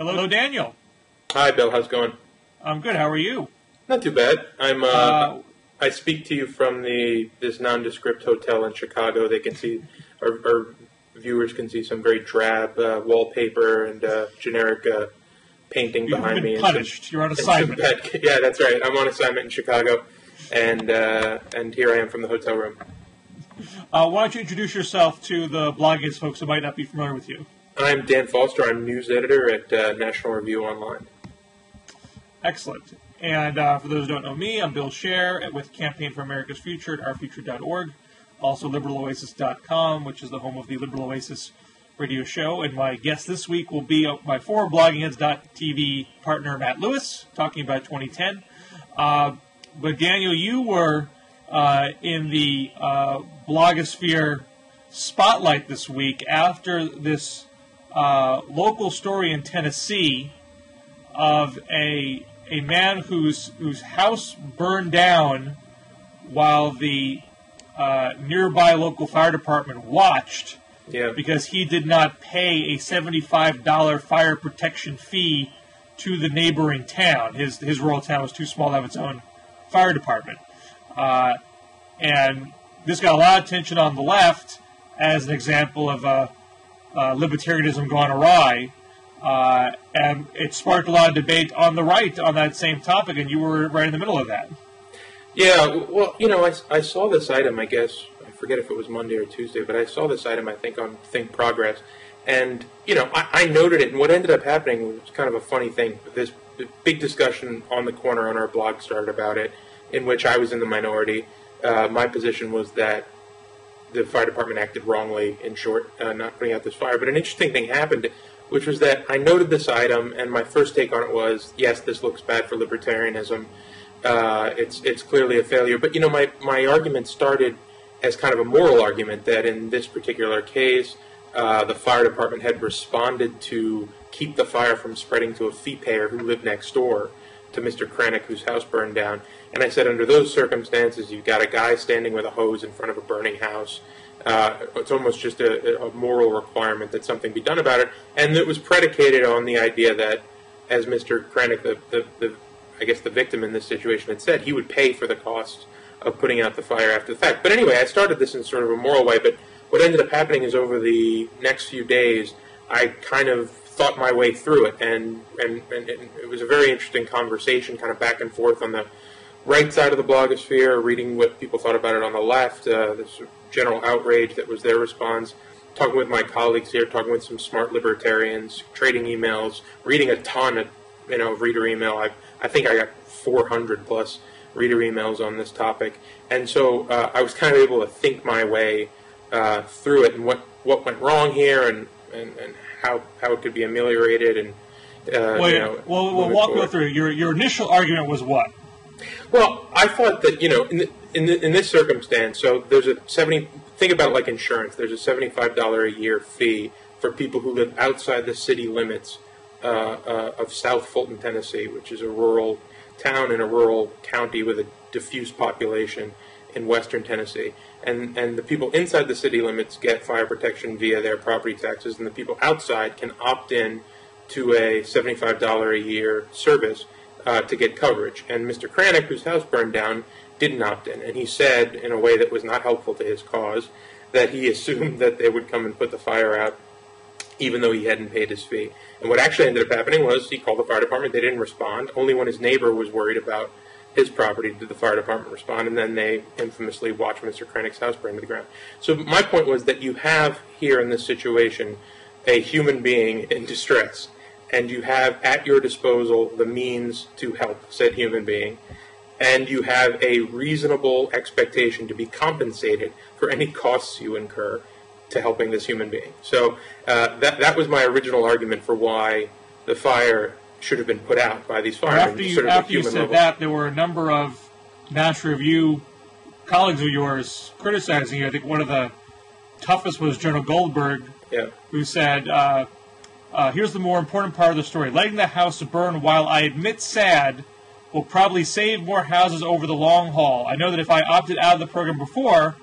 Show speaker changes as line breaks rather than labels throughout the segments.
Hello, Daniel.
Hi, Bill. How's it going?
I'm good. How are you?
Not too bad. I'm. Uh,
Uh,
I speak to you from the this nondescript hotel in Chicago. They can see, our, our viewers can see some very drab uh, wallpaper and uh, generic uh, painting
You've
behind me. and some-
punished. You're on assignment.
pet- yeah, that's right. I'm on assignment in Chicago, and uh, and here I am from the hotel room.
Uh, why don't you introduce yourself to the bloggers folks who might not be familiar with you?
I'm Dan Foster. I'm news editor at uh, National Review Online.
Excellent. And uh, for those who don't know me, I'm Bill Scher with Campaign for America's Future at ourfuture.org. Also, liberaloasis.com, which is the home of the Liberal Oasis radio show. And my guest this week will be uh, my former bloggingheads.tv partner, Matt Lewis, talking about 2010. Uh, but Daniel, you were uh, in the uh, blogosphere spotlight this week after this uh, local story in Tennessee of a a man whose whose house burned down while the uh, nearby local fire department watched
Yeah.
because he did not pay a seventy-five dollar fire protection fee to the neighboring town. His his rural town was too small to have its own fire department, uh, and this got a lot of attention on the left as an example of uh, uh, libertarianism gone awry. Uh, and it sparked a lot of debate on the right on that same topic, and you were right in the middle of that.
Yeah, well, you know, I, I saw this item, I guess, I forget if it was Monday or Tuesday, but I saw this item, I think, on Think Progress. And, you know, I, I noted it, and what ended up happening was kind of a funny thing. This big discussion on the corner on our blog started about it, in which I was in the minority. Uh, my position was that the fire department acted wrongly, in short, uh, not putting out this fire. But an interesting thing happened, which was that I noted this item, and my first take on it was, yes, this looks bad for libertarianism. Uh, it's it's clearly a failure. But you know, my my argument started as kind of a moral argument that in this particular case, uh, the fire department had responded to keep the fire from spreading to a fee payer who lived next door to Mr. Cranick, whose house burned down. And I said, under those circumstances, you've got a guy standing with a hose in front of a burning house. Uh, it's almost just a, a moral requirement that something be done about it. And it was predicated on the idea that, as Mr. Cranick, the, the, the I guess the victim in this situation had said, he would pay for the cost of putting out the fire after the fact. But anyway, I started this in sort of a moral way, but what ended up happening is over the next few days, I kind of thought my way through it, and, and, and it was a very interesting conversation, kind of back and forth on the right side of the blogosphere, reading what people thought about it on the left, uh, this general outrage that was their response, talking with my colleagues here, talking with some smart libertarians, trading emails, reading a ton of you know reader email. I I think I got 400 plus reader emails on this topic, and so uh, I was kind of able to think my way uh, through it and what what went wrong here and and, and how how it could be ameliorated and. Uh,
Well,
you know,
well, walk me through. Your your initial argument was what?
Well, I thought that you know, in the, in, the, in this circumstance, so there's a seventy. Think about it like insurance. There's a seventy-five dollar a year fee for people who live outside the city limits uh, uh, of South Fulton, Tennessee, which is a rural town in a rural county with a diffuse population in western Tennessee. And and the people inside the city limits get fire protection via their property taxes, and the people outside can opt in to a seventy-five dollar a year service uh, to get coverage. And Mr. Cranick, whose house burned down, didn't opt in, and he said, in a way that was not helpful to his cause, that he assumed that they would come and put the fire out, even though he hadn't paid his fee. And what actually ended up happening was he called the fire department. They didn't respond. Only when his neighbor was worried about his property did the fire department respond, and then they infamously watched Mr. Cranick's house burn to the ground. So my point was that you have here in this situation a human being in distress, and you have at your disposal the means to help said human being, and you have a reasonable expectation to be compensated for any costs you incur to helping this human being. So uh, that that was my original argument for why the fire should have been put out by these firemen.
after you
sort of
after you said
level.
that, there were a number of National Review colleagues of yours criticizing you. I think one of the toughest was Jonah Goldberg,
Yeah.
who said, uh, uh, "Here's the more important part of the story: letting the house burn, while I admit sad, will probably save more houses over the long haul. I know that if I opted out of the program before,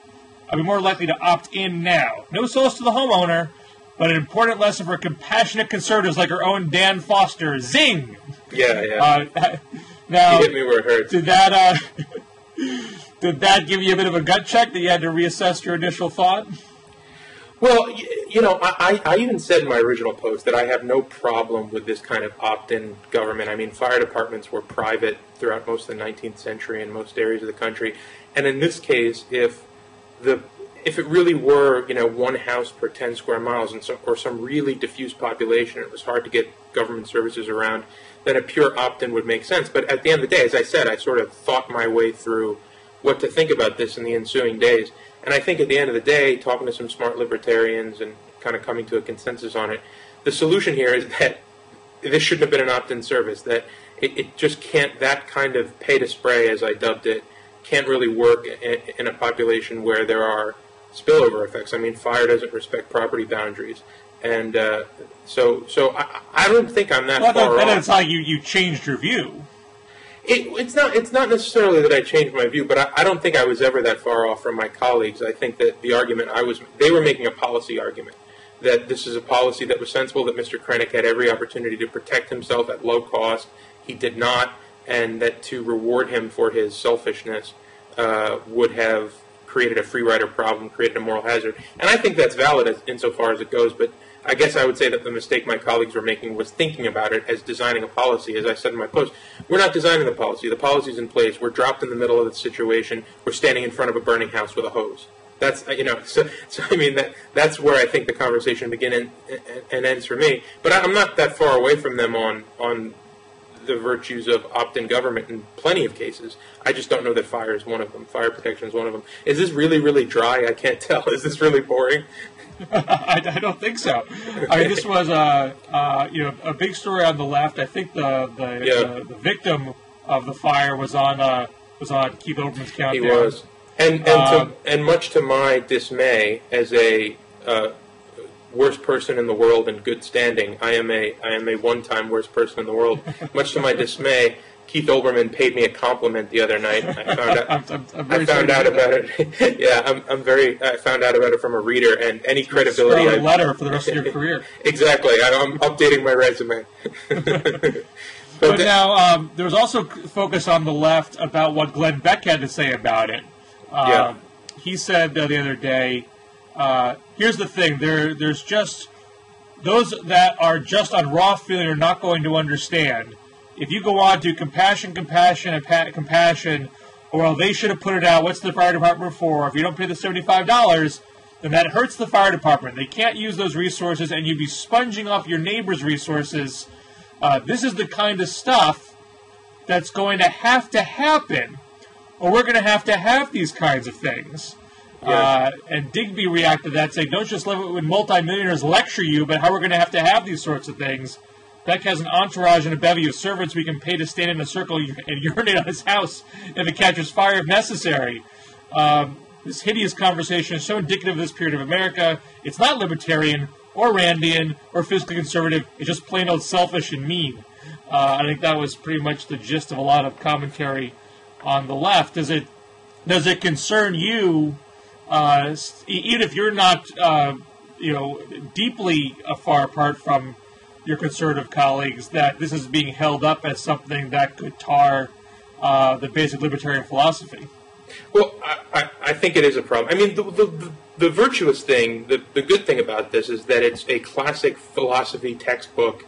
I'd be more likely to opt in now. No souls to the homeowner, but an important lesson for compassionate conservatives like our own Dan Foster. Zing!
Yeah, yeah.
Uh, now,
you hit me where it hurts.
did that uh, did that give you a bit of a gut check that you had to reassess your initial thought?
Well, you know, I, I I even said in my original post that I have no problem with this kind of opt-in government. I mean, fire departments were private throughout most of the 19th century in most areas of the country, and in this case, if the if it really were, you know, one house per 10 square miles and some, or some really diffuse population, it was hard to get government services around, then a pure opt-in would make sense. But at the end of the day, as I said, I sort of thought my way through what to think about this in the ensuing days. And I think at the end of the day, talking to some smart libertarians and kind of coming to a consensus on it, the solution here is that this shouldn't have been an opt-in service. That it, it just can't. That kind of pay to spray, as I dubbed it, can't really work in, in a population where there are spillover effects. I mean, fire doesn't respect property boundaries, and uh, so so I, I don't think I'm that
Well,
far
that,
off.
that's how you, you changed your view.
It, it's not. It's not necessarily that I changed my view, but I, I don't think I was ever that far off from my colleagues. I think that the argument I was, they were making a policy argument that this is a policy that was sensible. That Mr. Cranick had every opportunity to protect himself at low cost. He did not, and that to reward him for his selfishness uh, would have created a free rider problem, created a moral hazard. And I think that's valid as, insofar as it goes. But I guess I would say that the mistake my colleagues were making was thinking about it as designing a policy. As I said in my post, we're not designing the policy. The policy's in place. We're dropped in the middle of the situation. We're standing in front of a burning house with a hose. That's uh, you know. So, so I mean that that's where I think the conversation begins and, and, and ends for me. But I'm not that far away from them on on the virtues of opt-in government in plenty of cases. I just don't know that fire is one of them. Fire protection is one of them. Is this really, really dry? I can't tell. Is this really boring?
I, I don't think so. I mean, this was a uh, you know a big story on the left. I think the the,
Yeah.
the, the victim of the fire was on uh, was on Keith Olbermann's
He was, and and,
Um,
to, and much to my dismay, as a uh, worst person in the world in good standing, I am a I am a one-time worst person in the world. much to my dismay, Keith Olbermann paid me a compliment the other night. I found out.
I'm, I'm, I'm
I found out about it. yeah, I'm, I'm very. I found out about it from a reader, and any credibility.
Scarlet
I-
letter for the rest of your career.
Exactly. I'm updating my resume. but
But
the-
now um, there was also focus on the left about what Glenn Beck had to say about it. Uh,
Yeah.
He said uh, the other day, uh, "Here's the thing: there, there's just those that are just on raw feeling are not going to understand. If you go on to compassion, compassion, and pa- compassion, or well, they should have put it out. What's the fire department for? If you don't pay the seventy-five dollars." Then that hurts the fire department. They can't use those resources, and you'd be sponging off your neighbor's resources uh, this is the kind of stuff that's going to have to happen, or we're going to have to have these kinds of things. Uh, and Digby reacted to that, saying, "Don't just let multimillionaires lecture you but how we're going to have to have these sorts of things." Beck has an entourage and a bevy of servants we can pay to stand in a circle and urinate on his house if it catches fire if necessary. Um, this hideous conversation is so indicative of this period of America. It's not libertarian or Randian or fiscally conservative. It's just plain old selfish and mean. Uh, I think that was pretty much the gist of a lot of commentary on the left. Does it does it concern you, uh, even if you're not, uh, you know, deeply far apart from your conservative colleagues, that this is being held up as something that could tar uh, the basic libertarian philosophy?
Well, I, I, think it is a problem. I mean, the, the, the, the virtuous thing, the, the good thing about this is that it's a classic philosophy textbook,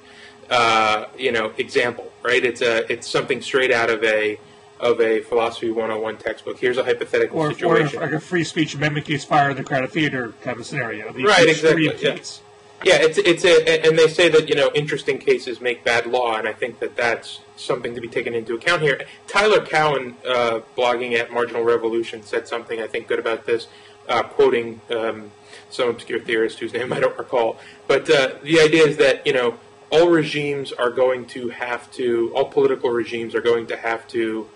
uh, you know, example, right? It's a it's something straight out of a of a philosophy 101 textbook. Here's a hypothetical
Or, or
situation.
like a free speech amendment case fire in the crowded theater kind of scenario. The
Right, exactly, yeah.
case.
Yeah, it's it's a and they say that you know interesting cases make bad law, and I think that that's something to be taken into account here. Tyler Cowen, uh, blogging at Marginal Revolution, said something I think good about this, uh, quoting um, some obscure theorist whose name I don't recall. But uh, the idea is that you know all regimes are going to have to, all political regimes are going to have to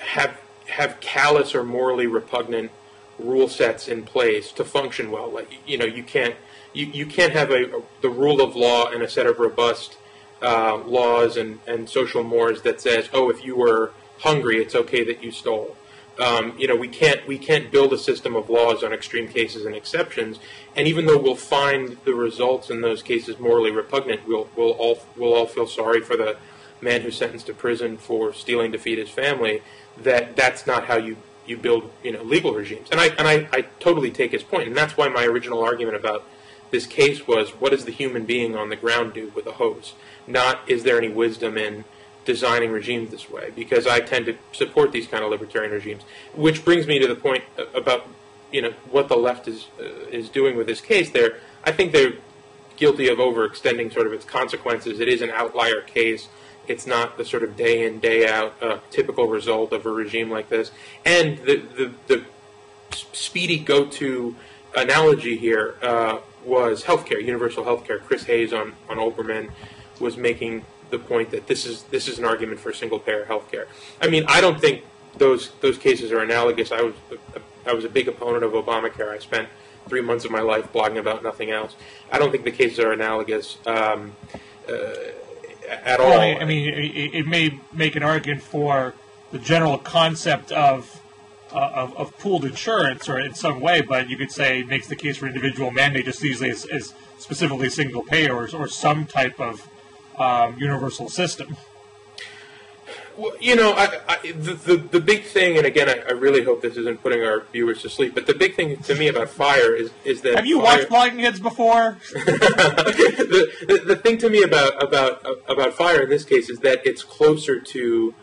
have have callous or morally repugnant rule sets in place to function well. Like you know, you can't you, you can't have a, a the rule of law and a set of robust uh, laws and, and social mores that says, oh, if you were hungry, it's okay that you stole. Um, you know, we can't we can't build a system of laws on extreme cases and exceptions. And even though we'll find the results in those cases morally repugnant, we'll we'll all we'll all feel sorry for the man who's sentenced to prison for stealing to feed his family. That that's not how you you build you know legal regimes. And I and I, I totally take his point, and that's why my original argument about this case was what does the human being on the ground do with a hose? Not is there any wisdom in designing regimes this way? Because I tend to support these kind of libertarian regimes. Which brings me to the point about you know what the left is uh, is doing with this case. There, I think they're guilty of overextending sort of its consequences. It is an outlier case. It's not the sort of day in day out uh, typical result of a regime like this. And the the, the speedy go to analogy here uh, was healthcare, universal healthcare. Chris Hayes on on Olbermann was making the point that this is this is an argument for single payer healthcare. I mean, I don't think those those cases are analogous. I was I was a big opponent of Obamacare. I spent three months of my life blogging about nothing else. I don't think the cases are analogous um, uh, at all.
Well, I mean, it, may make an argument for the general concept of, uh, of, of pooled insurance, or in some way, but you could say it makes the case for individual mandate just easily as, as specifically single payers or, or some type of um, universal system.
Well, you know, I, I, the, the, the big thing, and again, I, I, really hope this isn't putting our viewers to sleep, but the big thing to me about Fire is is that
have you
fire,
watched Blogging Heads before?
the, the, the thing to me about about about Fire in this case is that it's closer to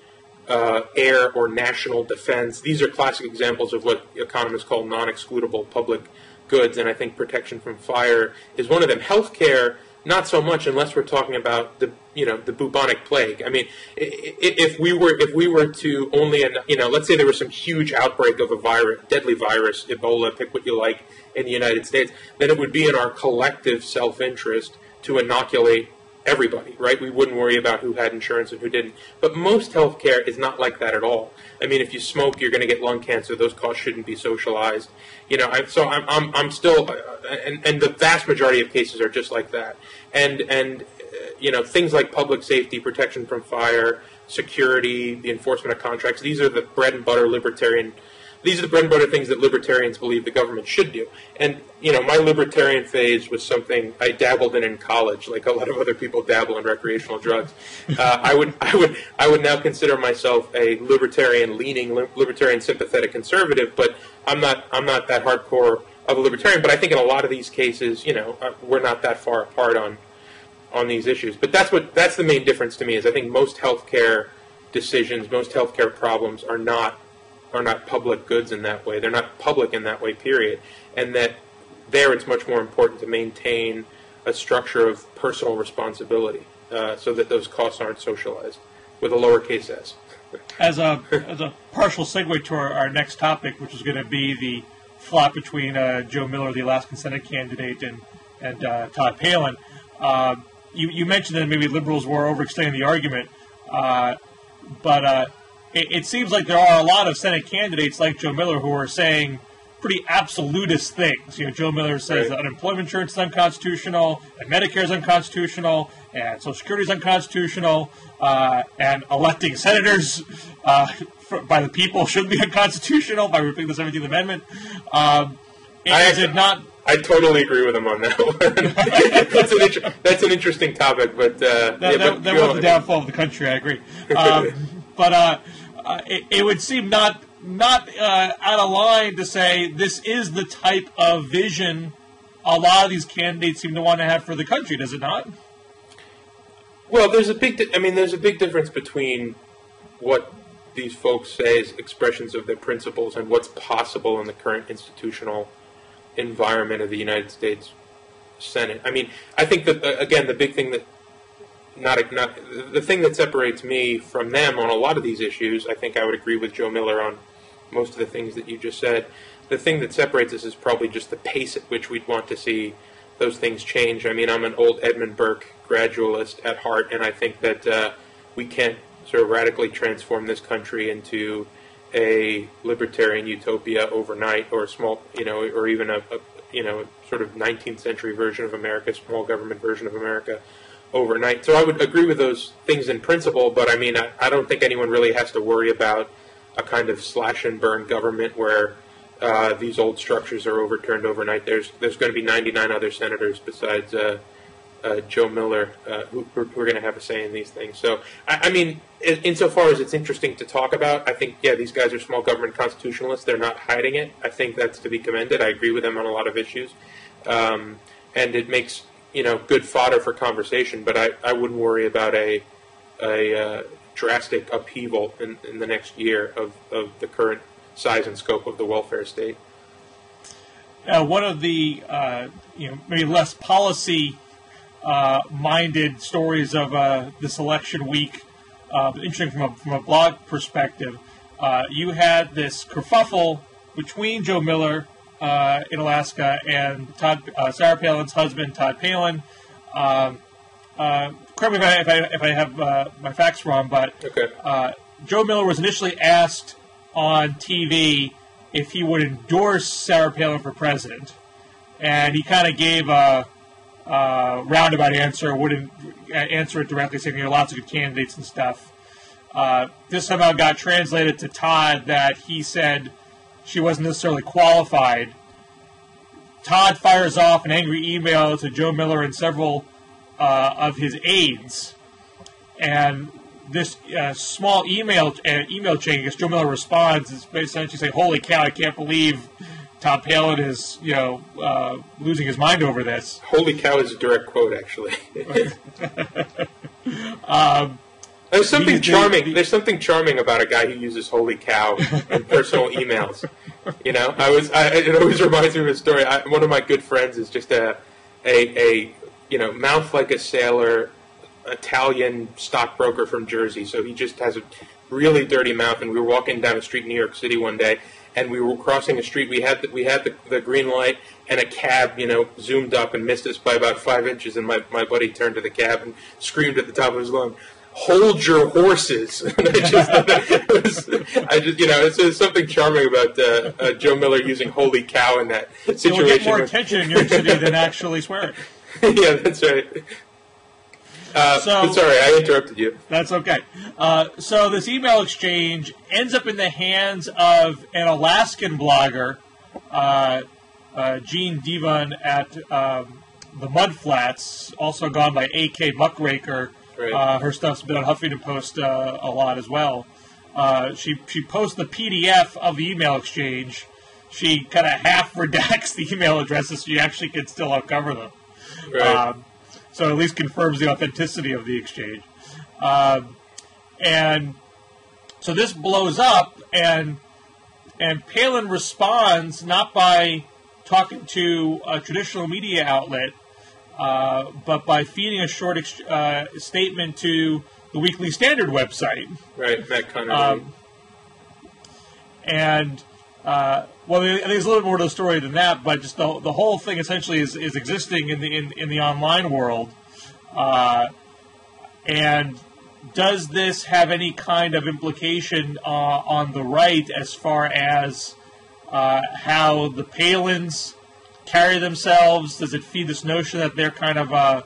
uh, air or national defense. These are classic examples of what economists call non-excludable public goods, and I think protection from fire is one of them. Healthcare not so much unless we're talking about the you know the bubonic plague. I mean, if we were if we were to only you know let's say there was some huge outbreak of a virus, deadly virus, Ebola, pick what you like, in the United States, then it would be in our collective self interest to inoculate everybody, right? We wouldn't worry about who had insurance and who didn't. But most healthcare is not like that at all. I mean, if you smoke, you're going to get lung cancer. Those costs shouldn't be socialized. You know, I, so I'm, I'm, I'm still, and, and the vast majority of cases are just like that. And, and, uh, you know, things like public safety, protection from fire, security, the enforcement of contracts, these are the bread and butter libertarian these are the bread and butter things that libertarians believe the government should do. And you know, my libertarian phase was something I dabbled in in college, like a lot of other people dabble in recreational drugs. Uh, I would, I would, I would now consider myself a libertarian-leaning, libertarian sympathetic conservative, but I'm not, I'm not that hardcore of a libertarian. But I think in a lot of these cases, you know, uh, we're not that far apart on on these issues. But that's what that's the main difference to me is I think most healthcare decisions, most healthcare problems are not are not public goods in that way. They're not public in that way, period. And that there it's much more important to maintain a structure of personal responsibility uh, so that those costs aren't socialized with a lowercase s.
as a as a partial segue to our, our next topic, which is going to be the flop between uh, Joe Miller, the Alaskan Senate candidate, and and uh, Todd Palin. Uh, you, you mentioned that maybe liberals were overextending the argument, uh, but uh, it, it, seems like there are a lot of Senate candidates like Joe Miller who are saying pretty absolutist things. You know, Joe Miller says right. that unemployment insurance is unconstitutional, and Medicare is unconstitutional, and Social Security is unconstitutional, uh, and electing senators uh, for, by the people should be unconstitutional by repealing the Seventeenth Amendment. Um,
I, it not? I totally agree with him on that one. that's, an inter- that's an interesting topic, but uh,
that, yeah, that, but that was the downfall of the country. I agree, um, but uh, it, it, would seem not not uh, out of line to say this is the type of vision a lot of these candidates seem to want to have for the country. Does it not?
Well, there's a big. Di- I mean, there's a big difference between what these folks say as expressions of their principles and what's possible in the current institutional environment of the United States Senate. I mean, I think that uh, again, the big thing that not, not the thing that separates me from them on a lot of these issues. I think I would agree with Joe Miller on most of the things that you just said. The thing that separates us is probably just the pace at which we'd want to see those things change. I mean, I'm an old Edmund Burke gradualist at heart, and I think that uh, we can't sort of radically transform this country into a libertarian utopia overnight, or a small, you know, or even a, a you know, sort of 19th century version of America, small government version of America overnight. So I would agree with those things in principle, but I mean, I, I don't think anyone really has to worry about a kind of slash and burn government where uh, these old structures are overturned overnight. There's there's going to be 99 other senators besides uh, uh, Joe Miller uh, who, who, are going to have a say in these things. So I, I mean, in, insofar as it's interesting to talk about, I think yeah, these guys are small government constitutionalists. They're not hiding it. I think that's to be commended. I agree with them on a lot of issues, um, and it makes you know good fodder for conversation. But I, I wouldn't worry about a a uh, drastic upheaval in, in the next year of, of the current size and scope of the welfare state.
Uh, one of the uh, you know maybe less policy uh, minded stories of uh, this election week, uh, interesting from a, from a blog perspective. Uh, you had this kerfuffle between Joe Miller Uh, in Alaska and Todd, uh, Sarah Palin's husband, Todd Palin. Um, uh, correct me if I, if I, if I have my facts wrong, but
okay.
Joe Miller was initially asked on TV if he would endorse Sarah Palin for president, and he kind of gave a, a, roundabout answer, wouldn't answer it directly, saying there are lots of good candidates and stuff. Uh, this somehow got translated to Todd that he said she wasn't necessarily qualified. Todd fires off an angry email to Joe Miller and several uh, of his aides, and this uh, small email uh, email chain, because Joe Miller responds, is essentially saying, "Holy cow! I can't believe Todd Palin is you know uh, losing his mind over this."
Holy cow is a direct quote, actually. um, there's something charming. The, the, there's something charming about a guy who uses "holy cow" in personal emails. You know, I was. I, it always reminds me of a story. I, one of my good friends is just a, a, a you know, mouth like a sailor, Italian stockbroker from Jersey, so he just has a really dirty mouth. And we were walking down a street in New York City one day, and we were crossing a street. We had the, we had the, the green light, and a cab, you know, zoomed up and missed us by about five inches. And my, my buddy turned to the cab and screamed at the top of his lungs, hold your horses. I just, I just, you know, it's, there's something charming about uh, uh, Joe Miller using "holy cow" in that situation. It will
get more attention in New York City than actually swearing.
yeah, that's right. Uh, so, sorry, I interrupted you.
That's okay. Uh, so this email exchange ends up in the hands of an Alaskan blogger, uh, uh Jeanne Devon at um, the Mudflats, also gone by AK Muckraker. Right. Uh, her stuff's been on Huffington Post uh, a lot as well. she she posts the PDF of the email exchange. She kind of half redacts the email addresses so you actually can still uncover them. Right. Um, so at least confirms the authenticity of the exchange. Um, and so this blows up, and and Palin responds not by talking to a traditional media outlet, uh, but by feeding a short ex- uh, statement to the Weekly Standard website.
Right, Matt Continetti. Um,
and uh, well, I think there's a little bit more to the story than that, but just the, the whole thing essentially is, is existing in the in, in the online world. Uh, and does this have any kind of implication uh, on the right as far as uh, how the Palins carry themselves? Does it feed this notion that they're kind of a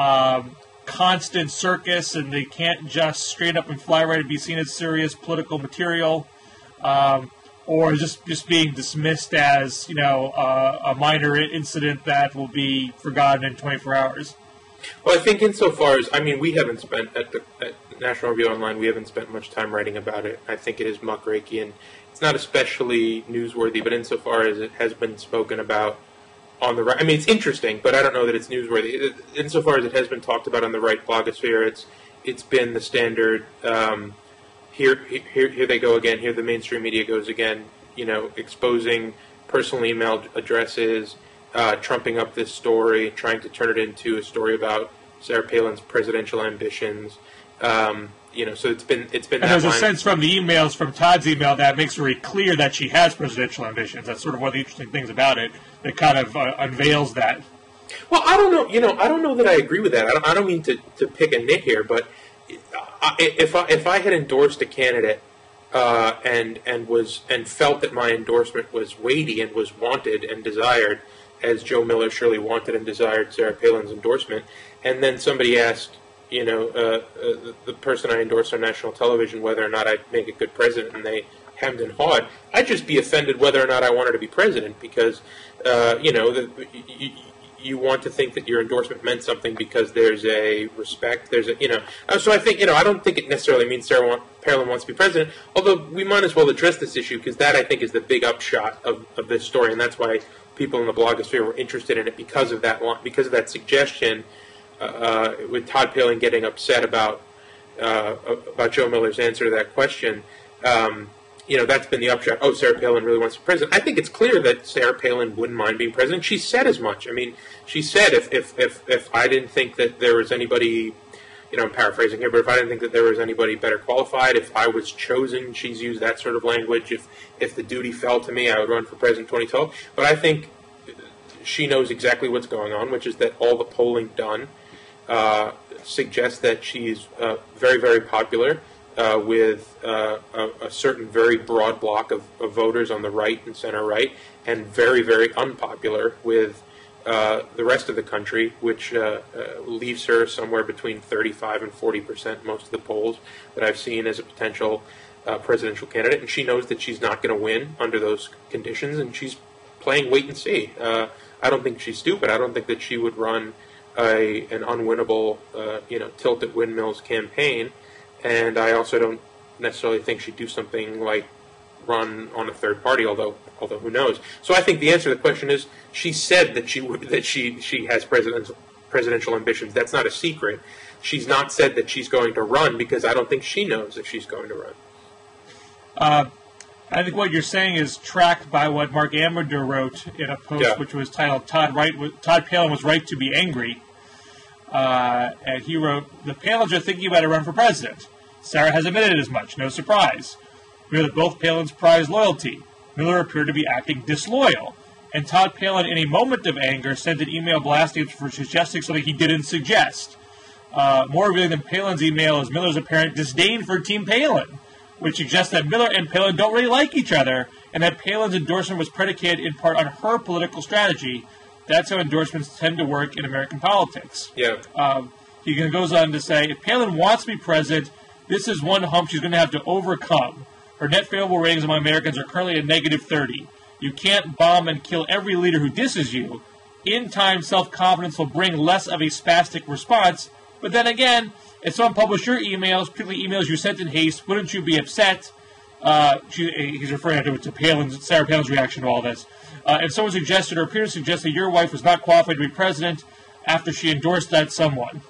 um, constant circus and they can't just straight up and fly right and be seen as serious political material? Um, or just just being dismissed as you know uh, a minor incident that will be forgotten in 24 hours.
Well, I think insofar as I mean, we haven't spent at the at National Review Online, we haven't spent much time writing about it. I think it is muckraky and it's not especially newsworthy, but insofar as it has been spoken about on the right, I mean, it's interesting, but I don't know that it's newsworthy. Insofar as it has been talked about on the right blogosphere, it's it's been the standard. Um, here, here, here they go again. Here the mainstream media goes again. You know, exposing personal email addresses, uh, trumping up this story, trying to turn it into a story about Sarah Palin's presidential ambitions. Um, you know, so it's been it's been.
And there's line. a sense from the emails from Todd's email that makes very clear that she has presidential ambitions. That's sort of one of the interesting things about it that kind of uh, unveils that.
Well, I don't know. You know, I don't know that I agree with that. I don't, I don't mean to, to pick a nit here, but if I, if I had endorsed a candidate uh, and and was and felt that my endorsement was weighty and was wanted and desired, as Joe Miller surely wanted and desired Sarah Palin's endorsement, and then somebody asked, you know, uh, uh, the person I endorse on national television whether or not I'd make a good president, and they hemmed and hawed. I'd just be offended whether or not I want her to be president because, uh, you know, the, you, you want to think that your endorsement meant something because there's a respect, there's a, you know. Uh, so I think, you know, I don't think it necessarily means Sarah want, Palin wants to be president, although we might as well address this issue because that, I think, is the big upshot of, of this story, and that's why people in the blogosphere were interested in it because of that because of that suggestion uh, with Todd Palin getting upset about uh, about Joe Miller's answer to that question. Um, you know, that's been the upshot. Oh, Sarah Palin really wants to be president. I think it's clear that Sarah Palin wouldn't mind being president. She said as much. I mean, she said if if if, if I didn't think that there was anybody you know, I'm paraphrasing here, but if I didn't think that there was anybody better qualified, if I was chosen, she's used that sort of language. If if the duty fell to me, I would run for president 2012. But I think she knows exactly what's going on, which is that all the polling done uh, suggests that she's uh, very, very popular uh, with uh, a, a, certain very broad block of, of, voters on the right and center right, and very, very unpopular with uh, the rest of the country, which leaves her somewhere between 35 and 40 percent, most of the polls that I've seen as a potential presidential candidate. And she knows that she's not going to win under those conditions, and she's playing wait and see. I don't think she's stupid. I don't think that she would run a, an unwinnable, uh, you know, tilted windmills campaign. And I also don't necessarily think she'd do something like run on a third party, although although who knows. So I think the answer to the question is she said that she would, that she she has presidential presidential ambitions. That's not a secret. She's not said that she's going to run because I don't think she knows if she's going to run.
Uh, I think what you're saying is tracked by what Marc Ambinder wrote in a post, yeah. which was titled "Todd Right Todd Palin was right to be angry," uh, and he wrote, "The Palins are thinking about a run for president. Sarah has admitted as much. No surprise. We know that both Palins prize loyalty. Miller appeared to be acting disloyal, and Todd Palin, in a moment of anger, sent an email blasting him for suggesting something he didn't suggest. Uh, more revealing than Palin's email is Miller's apparent disdain for Team Palin." Which suggests that Miller and Palin don't really like each other, and that Palin's endorsement was predicated in part on her political strategy. That's how endorsements tend to work in American politics.
Yeah.
Um, he goes on to say, if Palin wants to be president, this is one hump she's going to have to overcome. Her net favorable ratings among Americans are currently at negative 30. You can't bomb and kill every leader who disses you. In time, self confidence will bring less of a spastic response, but then again, if someone published your emails, particularly emails you sent in haste, wouldn't you be upset? Uh, she, he's referring to, to Palin's, Sarah Palin's reaction to all this. Uh, and someone suggested or appeared to suggest that your wife was not qualified to be president after she endorsed that someone.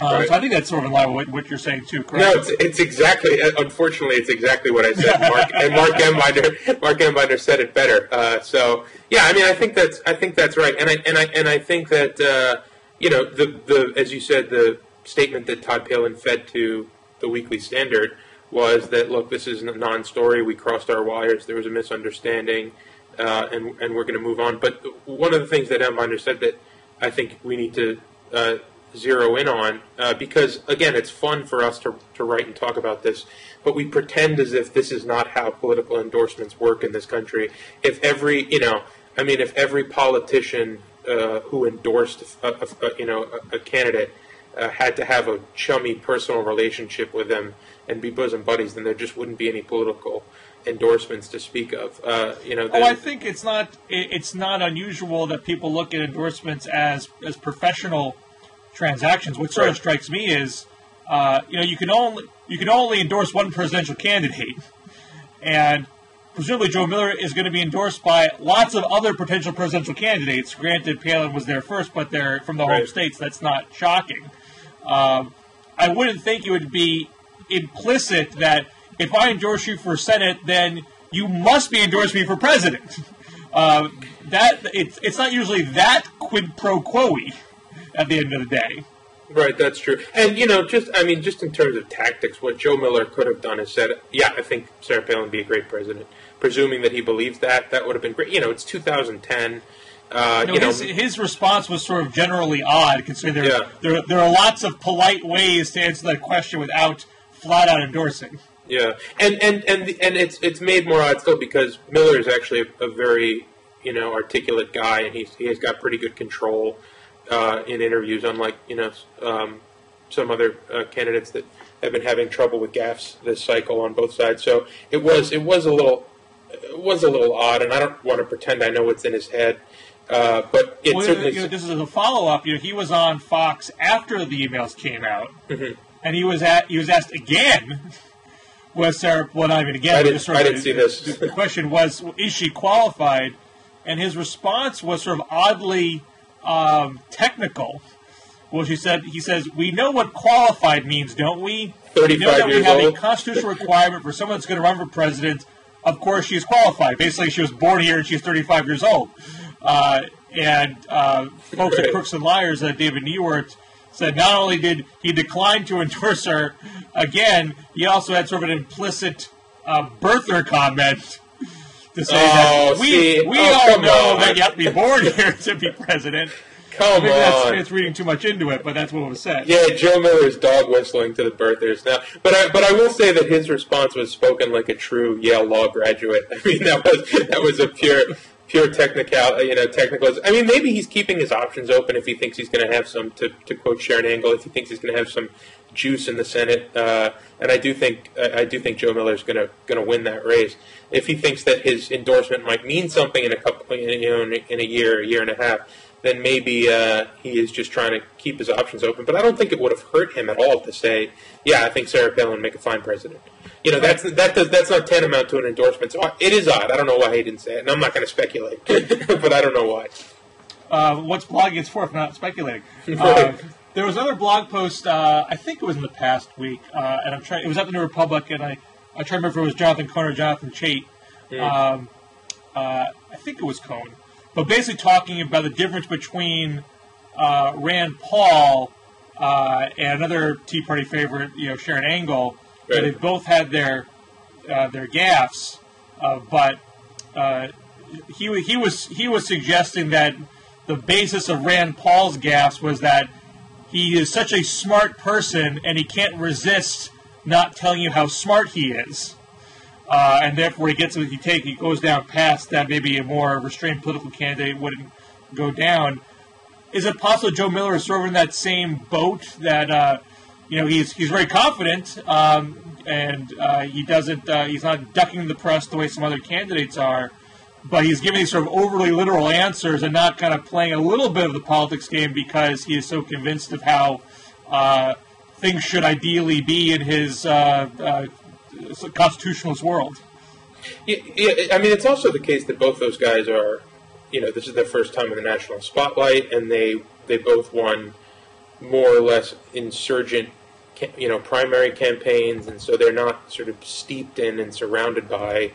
Uh, right. So I think that's sort of in line with what you're saying too, correct?
No, it's, it's exactly. Uh, unfortunately, it's exactly what I said. Marc, and Marc Ambinder, Marc Ambinder said it better. Uh, so yeah, I mean, I think that's I think that's right, and I and I and I think that uh, you know the the as you said the statement that Todd Palin fed to the Weekly Standard was that look, this is a non-story. We crossed our wires. There was a misunderstanding, uh, and and we're going to move on. But one of the things that Ambinder said that I think we need to uh, zero in on uh, because again, it's fun for us to to write and talk about this, but we pretend as if this is not how political endorsements work in this country. If every you know, I mean, if every politician uh, who endorsed a, a, a you know a candidate uh, had to have a chummy personal relationship with them and be bosom buddies, then there just wouldn't be any political endorsements to speak of. Uh, you know,
oh, I think it's not it's not unusual that people look at endorsements as as professional transactions. What sort right. of strikes me is, uh, you know, you can only you can only endorse one presidential candidate, and presumably Joe Miller is going to be endorsed by lots of other potential presidential candidates. Granted, Palin was there first, but they're from the right. home states. That's not shocking. Um, I wouldn't think it would be implicit that if I endorse you for Senate, then you must be endorsing me for president. Uh, that it's it's not usually that quid pro quo at the end of the day.
Right, that's true. And you know, just I mean, just in terms of tactics, what Joe Miller could have done is said, "Yeah, I think Sarah Palin would be a great president." Presuming that he believes that, that would have been great. You know, it's 2010. Uh,
you know, his, his, response was sort of generally odd, considering there, yeah. there, there are lots of polite ways to answer that question without flat out endorsing.
Yeah, and and and and it's it's made more odd still because Miller is actually a, a very you know articulate guy, and he's he has got pretty good control uh, in interviews, unlike you know um, some other uh, candidates that have been having trouble with gaffes this cycle on both sides. So it was it was a little it was a little odd, and I don't want to pretend I know what's in his head. Uh, but it
Well,
certainly
you know, this is a follow up. You know, he was on Fox after the emails came out,
Mm-hmm.
and he was at he was asked again. Was Sarah? Well, not even again.
I didn't- I didn't see this.
The question was, is she qualified? And his response was sort of oddly um, technical. Well, she said, he says, we know what qualified means, don't we? We know
35
that we have
old.
a constitutional requirement for someone that's going to run for president. Of course, she's qualified. Basically, she was born here and she's 35 years old. Uh, and uh, folks at Crooks and Liars, uh, David Neiwert, said not only did he decline to endorse her again, he also had sort of an implicit uh, birther comment to say
Oh,
that we,
see.
we
Oh,
all know
on.
that you have to be born here to be president.
come
Maybe that's
on.
it's reading too much into it, but that's what was said.
Yeah, Joe Miller's dog whistling to the birthers now. But I, but I will say that his response was spoken like a true Yale law graduate. I mean, that was that was a pure pure technical, you know, technical. I mean, maybe he's keeping his options open if he thinks he's going to have some. To, to quote Sharron Angle, if he thinks he's going to have some juice in the Senate, uh, and I do think I do think Joe Miller's going to going to win that race. If he thinks that his endorsement might mean something in a couple, you know, in a- in a year, a year and a half, then maybe uh, he is just trying to keep his options open. But I don't think it would have hurt him at all to say, "Yeah, I think Sarah Palin would make a fine president." You know, that's that does, that's not tantamount to an endorsement. So it is odd. I don't know why he didn't say it, and I'm not going to speculate, but I don't know why.
uh, what's blogging is for if not speculating. Uh, there was another blog post. Uh, I think it was in the past week, uh, and I'm trying. It was at the New Republic, and I I try to remember if it was Jonathan Cohn or Jonathan Chait. Um, uh, I think it was Cohn, but basically talking about the difference between uh, Rand Paul uh, and another Tea Party favorite, you know, Sharron Angle.
Right.
they both had their uh, their gaffes, uh, but uh, he he was he was suggesting that the basis of Rand Paul's gaffes was that he is such a smart person and he can't resist not telling you how smart he is. Uh, and therefore, he gets what he take. He goes down past that. Maybe a more restrained political candidate wouldn't go down. Is it possible Joe Miller is sort of in that same boat that uh, you know he's he's very confident um, and uh, he doesn't uh, he's not ducking the press the way some other candidates are, but he's giving these sort of overly literal answers and not kind of playing a little bit of the politics game because he is so convinced of how uh, things should ideally be in his uh, uh, constitutionalist world.
Yeah, I mean, it's also the case that both those guys are, you know, this is their first time in the national spotlight, and they they both won more or less insurgent, you know, primary campaigns, and so they're not sort of steeped in and surrounded by,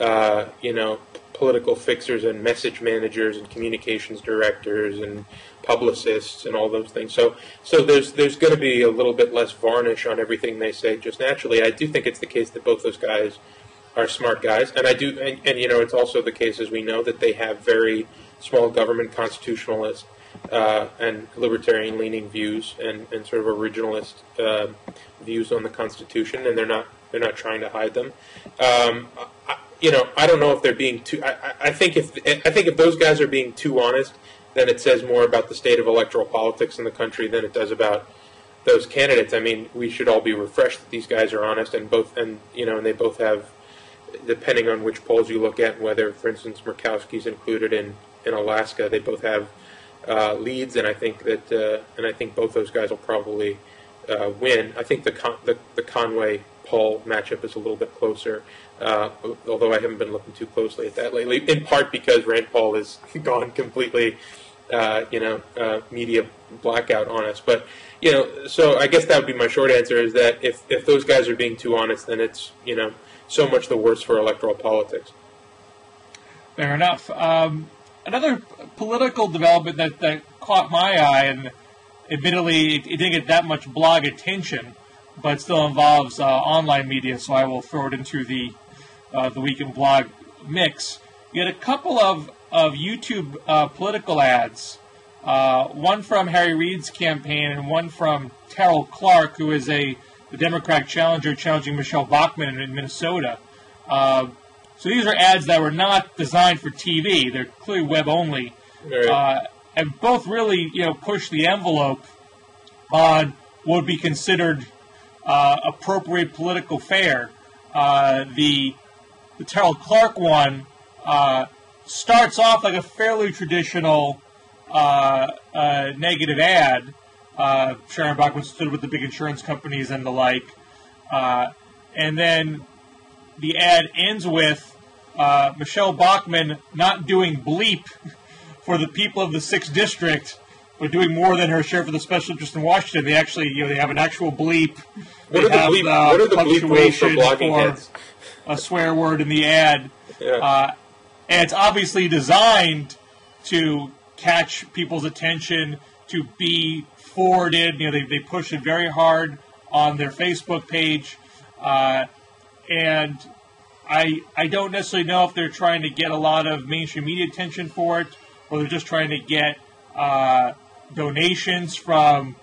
uh, you know, political fixers and message managers and communications directors and publicists and all those things. So, so there's there's going to be a little bit less varnish on everything they say just naturally. I do think it's the case that both those guys are smart guys, and I do, and, and you know, it's also the case as we know that they have very small government constitutionalist uh, and libertarian-leaning views and, and sort of originalist uh, views on the Constitution, and they're not they're not trying to hide them. Um, I, you know, I don't know if they're being too. I, I- I think if I think if those guys are being too honest, then it says more about the state of electoral politics in the country than it does about those candidates. I mean, we should all be refreshed that these guys are honest and both, and you know, and they both have, depending on which polls you look at, whether, for instance, Murkowski's included in in Alaska, they both have uh, leads, and I think that, uh, and I think both those guys will probably uh, win. I think the, Con- the the Conway Paul matchup is a little bit closer, uh, although I haven't been looking too closely at that lately. In part because Rand Paul has gone completely, uh, you know, uh, media blackout on us. But you know, so I guess that would be my short answer: is that if if those guys are being too honest, then it's you know so much the worse for electoral politics.
Fair enough. Um, another political development that, that caught my eye, and admittedly, it, it didn't get that much blog attention, but still involves uh, online media, so I will throw it into the uh, the weekend blog mix. You had a couple of of YouTube uh, political ads, uh, one from Harry Reid's campaign and one from Tarryl Clark, who is a the Democratic challenger challenging Michele Bachmann in Minnesota. So these are ads that were not designed for TV; they're clearly web only,
Right.
uh, and both really, you know, push the envelope on what would be considered uh, appropriate political fare. Uh, the the Tarryl Clark one uh, starts off like a fairly traditional uh, uh, negative ad. Uh, Sharon Bachmann stood with the big insurance companies and the like, and then the ad ends with Michele Bachmann not doing bleep for the people of the sixth district but doing more than her share for the special interest in Washington. They actually, you know, they have an actual bleep.
What are the
have,
bleep?
uh,
what are the bleep rules for
punctuation for a swear word in the ad.
Yeah.
Uh, and it's obviously designed to catch people's attention, to be forwarded. You know, they, they push it very hard on their Facebook page. Uh, and I, I don't necessarily know if they're trying to get a lot of mainstream media attention for it, or they're just trying to get uh, donations from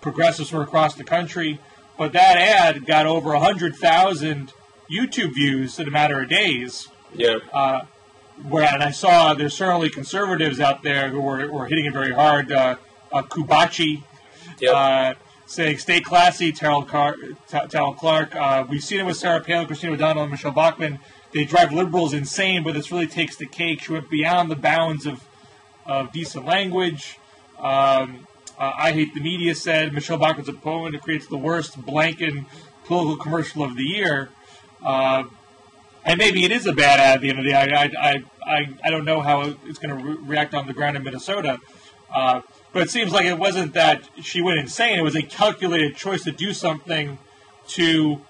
progressives from across the country. But that ad got over 100,000 YouTube views in a matter of days.
yeah.
Uh, where, and I saw there's certainly conservatives out there who were, were hitting it very hard. Uh, uh, Kubachi
Yep.
Saying, "Stay classy, Tarryl, Car- Tarryl Clark." Uh, we've seen it with Sarah Palin, Christina O'Donnell, and Michele Bachmann. They drive liberals insane, but this really takes the cake. She went beyond the bounds of of decent language. Um, uh, I hate the media said Michele Bachmann's opponent it creates the worst blanket political commercial of the year. Uh, and maybe it is a bad ad at the end of the day. I, I, I, I, I don't know how it's going to re- react on the ground in Minnesota. Uh, but it seems like it wasn't that she went insane. It was a calculated choice to do something to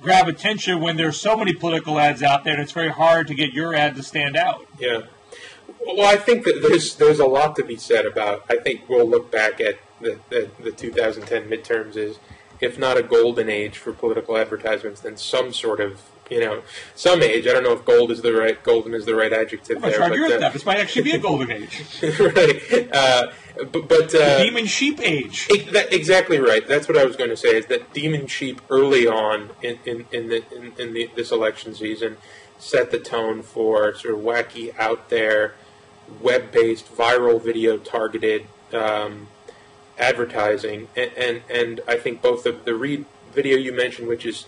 grab attention when there's so many political ads out there, and it's very hard to get your ad to stand out.
Yeah. Well, I think that there's there's a lot to be said about. I think we'll look back at the, the, the 2010 midterms as, if not a golden age for political advertisements, then some sort of you know some age. I don't know if gold is the right golden is the right adjective there,
sure I agree
but
with that. This might actually be a golden age.
uh, right. Uh, but but uh,
Demon sheep age.
Ex- that, exactly right. That's what I was going to say. Is that demon sheep early on in in in, the, in, in the, this election season set the tone for sort of wacky, out there, web-based, viral video targeted um, advertising, and, and and I think both the the Reed video you mentioned, which is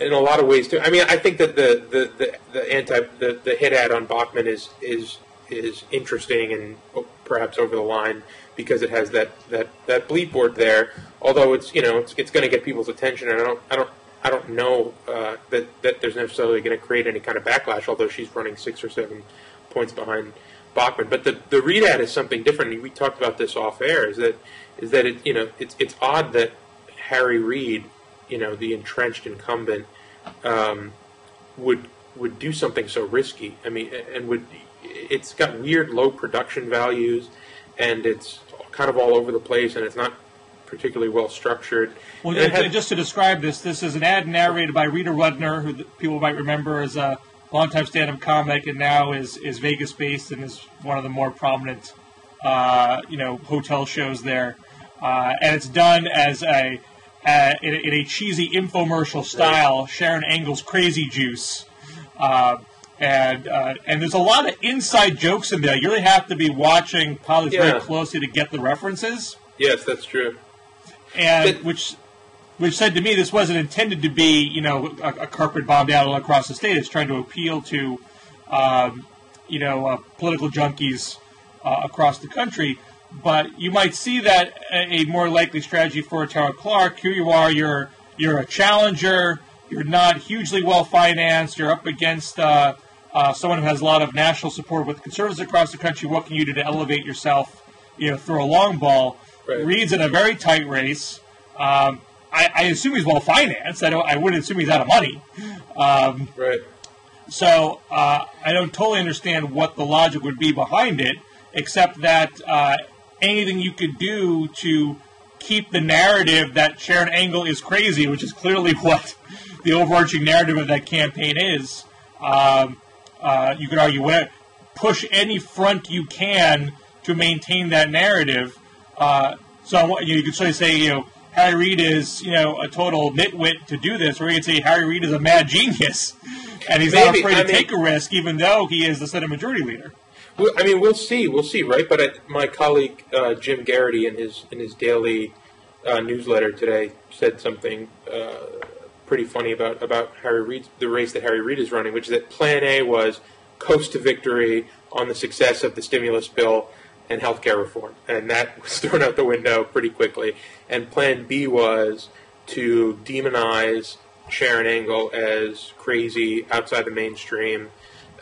in a lot of ways too. I mean, I think that the the, the, the anti the, the hit ad on Bachmann is is is interesting and perhaps over the line because it has that, that, that bleep word there. Although it's you know it's, it's going to get people's attention, and I don't I don't I don't know uh, that that there's necessarily going to create any kind of backlash. Although she's running six or seven points behind Bachmann, but the the Reid ad is something different. We talked about this off air. Is that is that it you know it's it's odd that Harry Reid, you know the entrenched incumbent, um, would would do something so risky. I mean, and would it's got weird low production values, and it's kind of all over the place, and it's not particularly well structured.
Well,
it had-
just to describe this, this is an ad narrated by Rita Rudner, who people might remember as a longtime stand-up comic, and now is is Vegas-based and is one of the more prominent, uh, you know, hotel shows there. Uh, and it's done as a uh, in, a in a cheesy infomercial style, Sharron Angle's Crazy Juice. Uh, and uh, and there's a lot of inside jokes in there. You really have to be watching probably
Yeah.
very closely to get the references
yes, that's true.
and
But-
which which said to me this wasn't intended to be you know a, a carpet bombed out all across the state. It's trying to appeal to um, you know uh, political junkies uh, across the country. But you might see that a, more likely strategy for Tarryl Clark. Here you are, you're you're a challenger. You're not hugely well financed. You're up against uh, uh, someone who has a lot of national support with conservatives across the country. What can you do to elevate yourself? You know, throw a long ball.
Right.
Reid's in a very tight race. Um, I, I assume he's well financed. I don't. I wouldn't assume he's out of money. Um,
Right.
so uh, I don't totally understand what the logic would be behind it, except that uh, anything you could do to keep the narrative that Sharron Angle is crazy, which is clearly what the overarching narrative of that campaign is. Um, uh, you could argue where push any front you can to maintain that narrative. Uh, so you, know, you could sort of say, you know, Harry Reid is, you know, a total nitwit to do this, or you could say Harry Reid is a mad genius, and he's not afraid
I
to
mean-
take a risk, even though he is the Senate Majority Leader.
I mean, we'll see. We'll see, right? But I, my colleague uh, Jim Geraghty in his in his daily uh, newsletter today said something uh, pretty funny about about Harry Reid, the race that Harry Reid is running, which is that Plan A was coast to victory on the success of the stimulus bill and healthcare reform, and that was thrown out the window pretty quickly. And Plan B was to demonize Sharron Angle as crazy, outside the mainstream,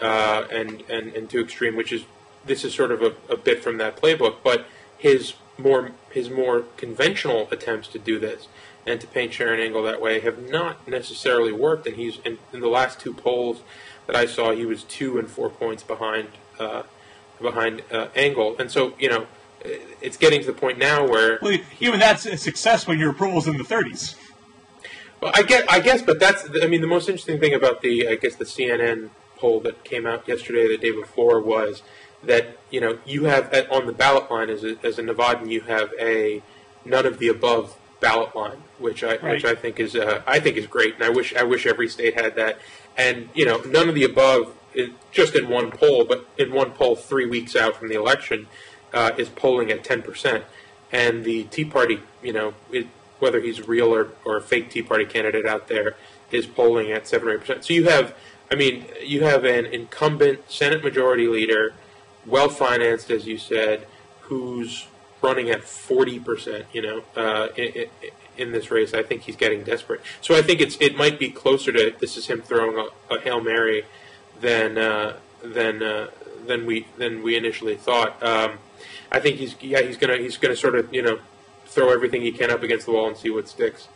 uh, and, and and too extreme, which is this is sort of a, a bit from that playbook, but his more his more conventional attempts to do this and to paint Sharron Angle that way have not necessarily worked. And he's in, in the last two polls that I saw, he was two and four points behind uh, behind uh, Angle. And so you know, it's getting to the point now where
well, even that's a success when your approval's in the 30s.
Well, I guess, I guess, but that's I mean the most interesting thing about the I guess the CNN poll that came out yesterday, or the day before, was that you know you have at, on the ballot line as a, as a Nevadan, you have a none of the above ballot line, which I right. which I think is uh, I think is great, and I wish I wish every state had that. And you know, none of the above is just in one poll, but in one poll three weeks out from the election uh, is polling at ten percent, and the Tea Party, you know, it, whether he's real or, or a fake Tea Party candidate out there, is polling at seven or eight percent. So you have, I mean, you have an incumbent Senate Majority Leader well financed, as you said, who's running at 40%, you know, uh, in, in, this race. I think he's getting desperate. So I think it's it might be closer to this is him throwing a, a Hail Mary than uh, than uh, than we than we initially thought. Um, I think he's yeah he's gonna he's gonna sort of you know throw everything he can up against the wall and see what sticks.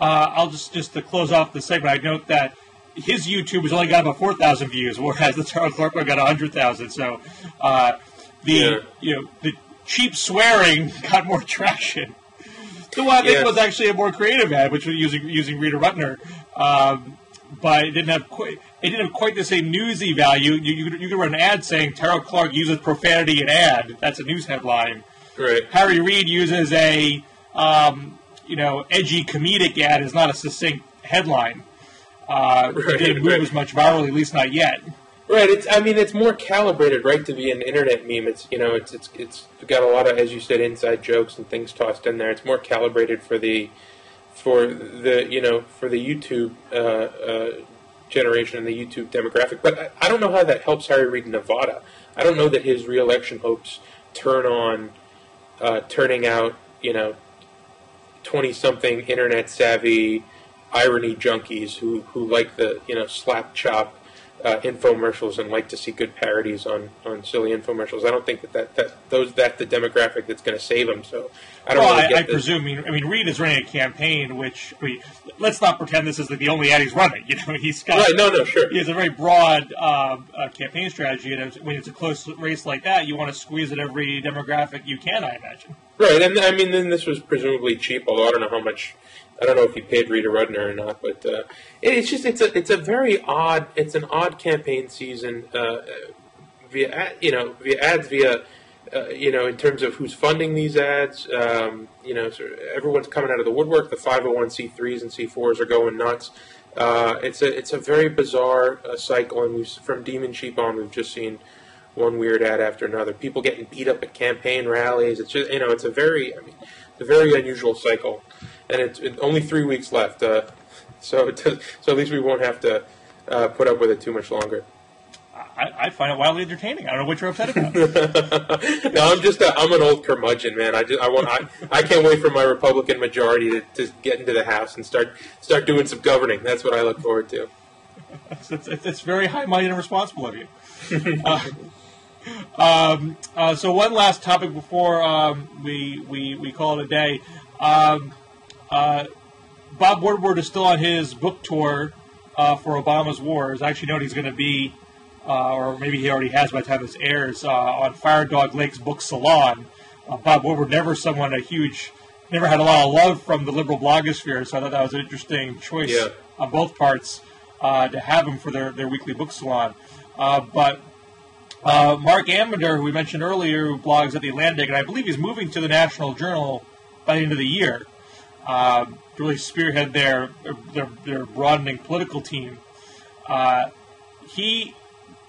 Uh, I'll just just to close off the segment. I note that his YouTube has only got about four thousand views, whereas the Tarryl Clark one got hundred thousand. So uh, the yeah. you know the cheap swearing got more traction. The one I think was actually a more creative ad, which was using using Rita Rudner, um, but it didn't have quite it didn't have quite the same newsy value. You you, you could run an ad saying Tarryl Clark uses profanity in ad. That's a news headline.
Right.
Harry Reid uses a um, you know edgy comedic ad is not a succinct headline uh, right, didn't move right. as much virally, at least not yet.
Right. It's. I mean, it's more calibrated, right, to be an internet meme. It's. You know, it's. It's. It's got a lot of, as you said, inside jokes and things tossed in there. It's more calibrated for the, for the, you know, for the YouTube uh, uh, generation and the YouTube demographic. But I, I, don't know how that helps Harry Reid in Nevada. I don't know that his reelection hopes turn on, uh, turning out, you know, twenty-something internet savvy irony junkies who, who like the you know slap chop uh, infomercials and like to see good parodies on, on silly infomercials. I don't think that, that, that those that the demographic that's going to save them. So I don't.
Well,
really
I, I presume. I mean, Reid is running a campaign, which I mean, let's not pretend this is the only ad he's running. You know, he's got
right. No, no, sure.
He has a very broad uh, uh, campaign strategy, and when it's a close race like that, you want to squeeze at every demographic you can. I imagine.
Right, and I mean, then this was presumably cheap. Although I don't know how much I don't know if he paid Rita Rudner or not, but uh, it's just it's a it's a very odd it's an odd campaign season uh, via you know via ads via uh, you know in terms of who's funding these ads. Um, you know, everyone's coming out of the woodwork. The five hundred one c threes and c fours are going nuts. Uh, it's a it's a very bizarre uh, cycle, and we've from Demon Sheep on we've just seen one weird ad after another. People getting beat up at campaign rallies. It's just you know it's a very I mean it's a very unusual cycle and it's it, only three weeks left. Uh, so so at least we won't have to uh, put up with it too much longer.
I, I, find it wildly entertaining. I don't know what you're upset about.
no, I'm just a, I'm an old curmudgeon, man. I just I want I, I can't wait for my Republican majority to, to get into the House and start start doing some governing. That's what I look forward to.
It's, it's, it's very high-minded and responsible of you. uh, um, uh, so one last topic before um, we, we we call it a day. Um, uh, Bob Woodward is still on his book tour uh, for Obama's Wars. I actually know he's going to be, uh, or maybe he already has by the time this airs, uh, on Firedoglake's Book Salon. Uh, Bob Woodward never someone a huge, never had a lot of love from the liberal blogosphere, so I thought that was an interesting choice yeah. on both parts uh, to have him for their, their weekly book salon. but Marc Ambinder, who we mentioned earlier, who blogs at the Atlantic, and I believe he's moving to the National Journal by the end of the year uh, really spearhead their, their, their broadening political team. Uh, he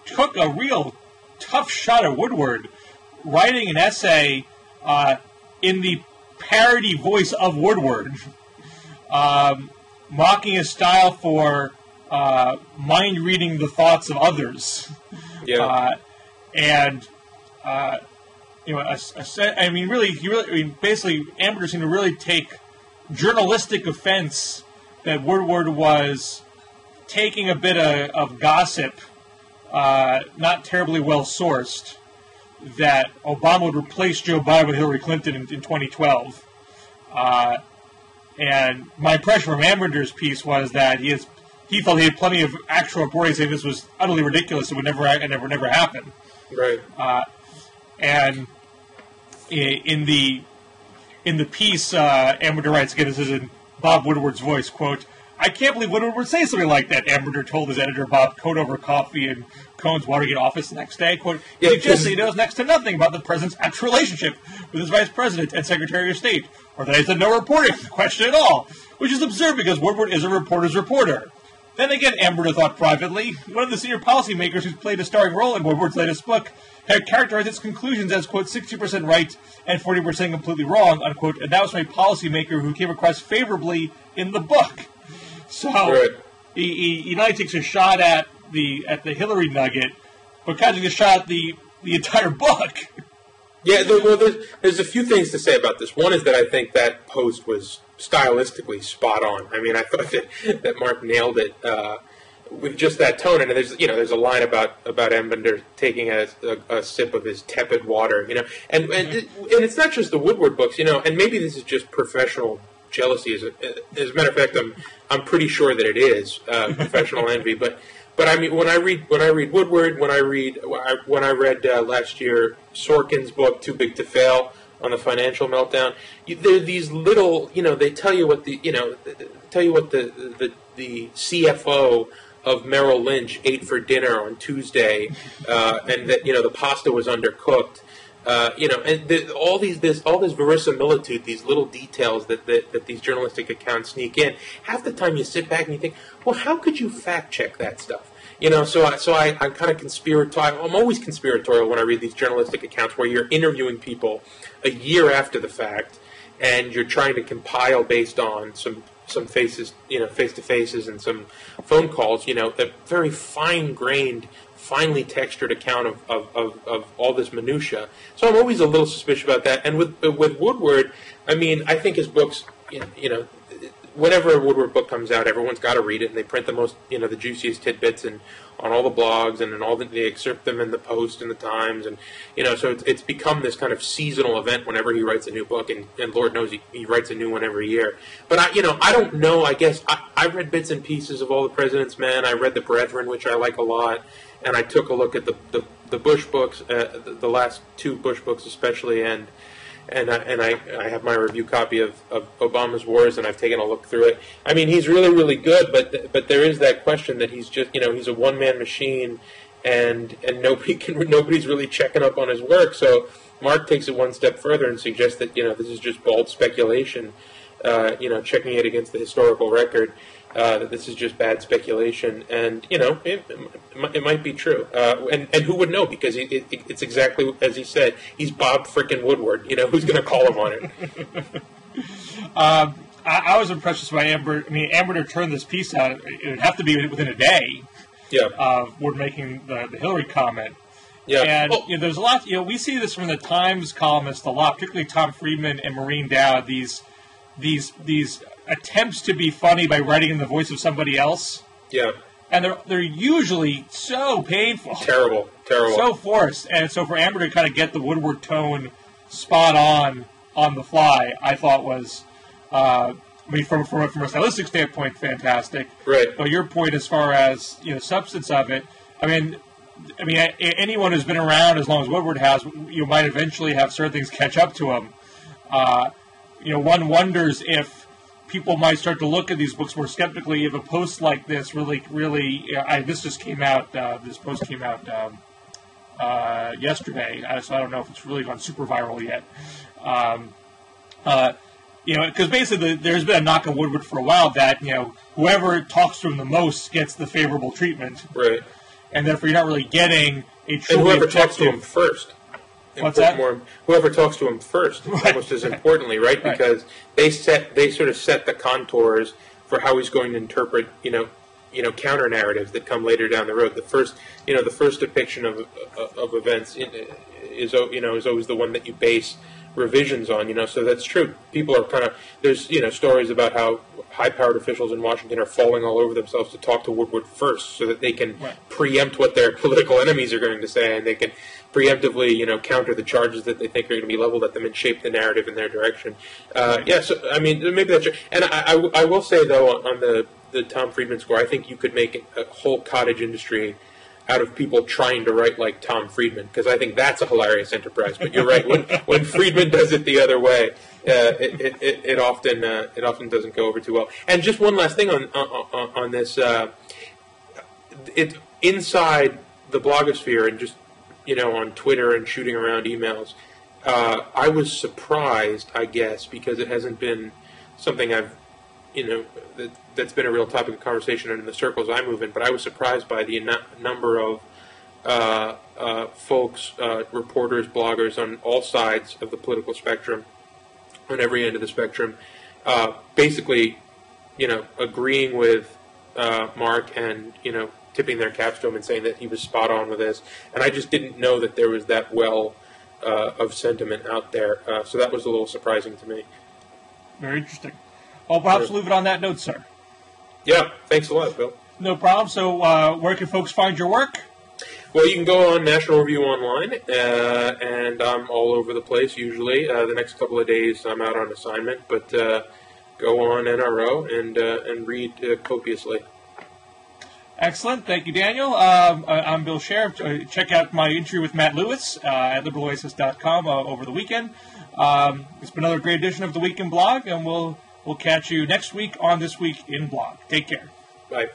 took a real tough shot at Woodward, writing an essay uh, in the parody voice of Woodward, um, mocking his style for uh, mind reading the thoughts of others.
Yeah.
Uh, and uh, you know, a, a set, I mean, really, he really, I mean, basically, Ambinder seemed to really take journalistic offense that Woodward was taking a bit of, of gossip, uh, not terribly well sourced, that Obama would replace Joe Biden with Hillary Clinton in, in 2012. Uh, and my impression from Ambinder's piece was that he is he felt he had plenty of actual reporting saying this was utterly ridiculous. It would never, it never, never happen.
Right.
Uh, and in the in the piece, uh, Ambinder writes again. This is in Bob Woodward's voice. Quote: I can't believe Woodward would say something like that. Ambinder told his editor Bob Cohn over coffee in Cohn's Watergate office the next day. Quote:
Yeah,
he knows next to nothing about the president's actual relationship with his vice president and secretary of state, or that he's done no reporting on the question at all, which is absurd because Woodward is a reporter's reporter. Then again, Ambinder thought privately, one of the senior policymakers who's played a starring role in Woodward's latest book had characterized its conclusions as, quote, 60% right and 40% completely wrong, unquote, and that was from a policymaker who came across favorably in the book. So
Right.
he, he, he not only takes a shot at the at the Hillary nugget, but kind of takes a shot at the, the entire book.
Yeah, there, well, there's, there's a few things to say about this. One is that I think that post was stylistically spot on. I mean, I thought that, that Marc nailed it uh, with just that tone. And there's, you know, there's a line about about Ambinder taking a, a, a sip of his tepid water, you know, and and, it, and it's not just the Woodward books, you know, and maybe this is just professional jealousy. As a, as a matter of fact, I'm I'm pretty sure that it is uh, professional envy, but. But I mean, when I read when I read Woodward, when I read when I, when I read uh, last year Sorkin's book Too Big to Fail on the financial meltdown, you, there are these little, you know, they tell you what the, you know, tell you what the the, the CFO of Merrill Lynch ate for dinner on Tuesday, uh, and that you know the pasta was undercooked. Uh, you know, and the, all these this all this verisimilitude, these little details that, that that these journalistic accounts sneak in. Half the time, you sit back and you think, well, how could you fact check that stuff? You know, so I, so I, I'm kind of conspiratorial. I'm always conspiratorial when I read these journalistic accounts where you're interviewing people a year after the fact, and you're trying to compile based on some some faces, you know, face to faces and some phone calls. You know, a very fine grained, finely textured account of, of, of, of all this minutia. So I'm always a little suspicious about that. And with with Woodward, I mean, I think his books, you know, you know whenever a Woodward book comes out, everyone's got to read it, and they print the most, you know, the juiciest tidbits and on all the blogs and in all the, they excerpt them in the Post and the Times, and you know, so it's, it's become this kind of seasonal event whenever he writes a new book, and, and Lord knows he, he writes a new one every year. But I, you know, I don't know. I guess I, I read bits and pieces of all the President's Men. I read the Brethren, which I like a lot, and I took a look at the the, the Bush books, uh, the, the last two Bush books especially, and and I, and I, I have my review copy of, of Obama's Wars, and I've taken a look through it. I mean, he's really, really good, but but there is that question that he's just you know he's a one man machine, and and nobody can nobody's really checking up on his work. So Marc takes it one step further and suggests that you know this is just bald speculation, uh, you know, checking it against the historical record. Uh, that this is just bad speculation, and you know it, it, might- it might be true, uh, and and who would know? Because it, it, it's exactly as he said. He's Bob frickin' Woodward. You know who's going to call him on it?
I, I was impressed by Ambinder. I mean, Ambinder to turn this piece out, it would have to be within a day
Yeah,
of Wood making the, the Hillary comment.
yeah.
And
Oh,
you know, there's a lot. You know, we see this from the Times columnists a lot, particularly Tom Friedman and Maureen Dowd. These these these attempts to be funny by writing in the voice of somebody else,
yeah.
and they're they're usually so painful,
Terrible, terrible.
so forced. And so for Ambinder to kind of get the Woodward tone spot on on the fly, I thought was. Uh, I mean, from, from, from a stylistic standpoint, fantastic.
Right.
But your point, as far as you know, substance of it, I mean, I mean, a- anyone who's been around as long as Woodward has, you might eventually have certain things catch up to him. Uh, you know, one wonders if people might start to look at these books more skeptically if a post like this really, really. I, this just came out. Uh, this post came out um, uh, yesterday, so I don't know if it's really gone super viral yet. Um, uh, you know, because basically there's been a knock on Woodward for a while that you know whoever talks to him the most gets the favorable treatment,
right.
and therefore you're not really getting a
true.
And
whoever talks to him first.
What's that?
More, whoever talks to him first, almost as importantly, right?
Right.
Because they set they sort of set the contours for how he's going to interpret, you know, you know, counter narratives that come later down the road. The first, you know, the first depiction of of, of events uh, is you know is always the one that you base revisions on. You know, so that's true. People are kind of there's you know stories about how high-powered officials in Washington are falling all over themselves to talk to Woodward first, so that they can
Right.
preempt what their political enemies are going to say, and they can preemptively, you know, counter the charges that they think are going to be leveled at them and shape the narrative in their direction. Uh, yeah, so I mean, maybe that's true. And I, I, I will say though, on the the Tom Friedman score, I think you could make a whole cottage industry out of people trying to write like Tom Friedman because I think that's a hilarious enterprise. But you're right when when Friedman does it the other way, uh, it, it, it, it often uh, it often doesn't go over too well. And just one last thing on on, on- this, uh, it inside the blogosphere and just you know on Twitter and shooting around emails. Uh, I was surprised, I guess, because it hasn't been something I've you know that, that's been a real topic of conversation in the circles I move in. But I was surprised by the nu- number of uh, uh, folks, uh, reporters, bloggers on all sides of the political spectrum, on every end of the spectrum, uh, basically, you know, agreeing with uh, Marc and you know tipping their caps to him and saying that he was spot on with this. And I just didn't know that there was that well uh, of sentiment out there. So that was a little surprising to me.
Very interesting. Well, perhaps leave it on that note, sir.
Yeah, thanks a lot, Bill.
No problem. So, uh, where can folks find your work?
Well, you can go on National Review Online, uh, and I'm all over the place usually. Uh, the next couple of days I'm out on assignment, but uh, go on NRO and uh, and read uh, copiously.
Excellent. Thank you, Daniel. Um, I'm Bill Scher. Check out my interview with Matt Lewis uh, at liberaloasis.com uh, over the weekend. Um, it's been another great edition of the Week in Blog, and we'll we'll catch you next week on This Week in Blog. Take care.
Bye.